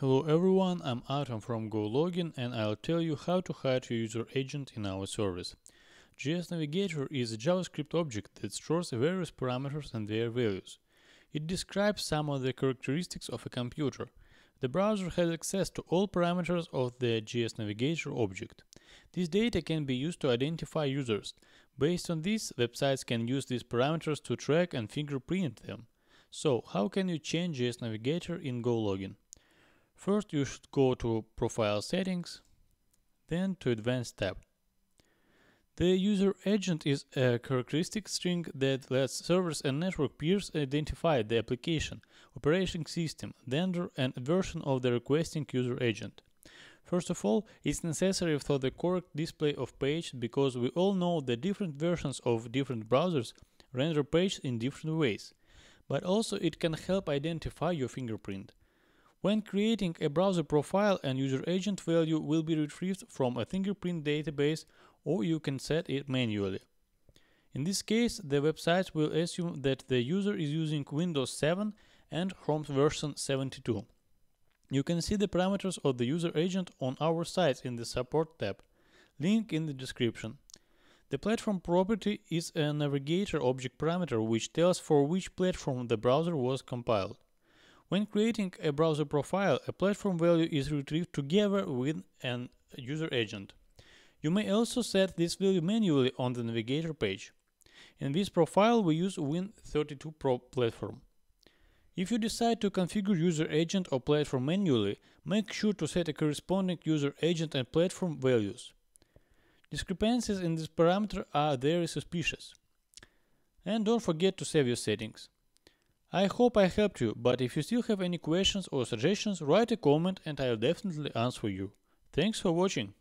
Hello everyone, I'm Atom from GoLogin and I'll tell you how to hide your user agent in our service. JS Navigator is a JavaScript object that stores various parameters and their values. It describes some of the characteristics of a computer. The browser has access to all parameters of the JS Navigator object. This data can be used to identify users. Based on this, websites can use these parameters to track and fingerprint them. So, how can you change JS Navigator in GoLogin? First you should go to Profile Settings, then to Advanced tab. The user agent is a characteristic string that lets servers and network peers identify the application, operating system, vendor, and version of the requesting user agent. First of all, it's necessary for the correct display of page because we all know that different versions of different browsers render page in different ways. But also it can help identify your fingerprint. When creating a browser profile, an user agent value will be retrieved from a fingerprint database or you can set it manually. In this case, the website will assume that the user is using Windows 7 and Chrome version 72. You can see the parameters of the user agent on our site in the Support tab. Link in the description. The platform property is a navigator object parameter which tells for which platform the browser was compiled. When creating a browser profile, a platform value is retrieved together with an user agent. You may also set this value manually on the navigator page. In this profile, we use Win32 Pro platform. If you decide to configure user agent or platform manually, make sure to set a corresponding user agent and platform values. Discrepancies in this parameter are very suspicious. And don't forget to save your settings. I hope I helped you, but if you still have any questions or suggestions, write a comment and I'll definitely answer you. Thanks for watching.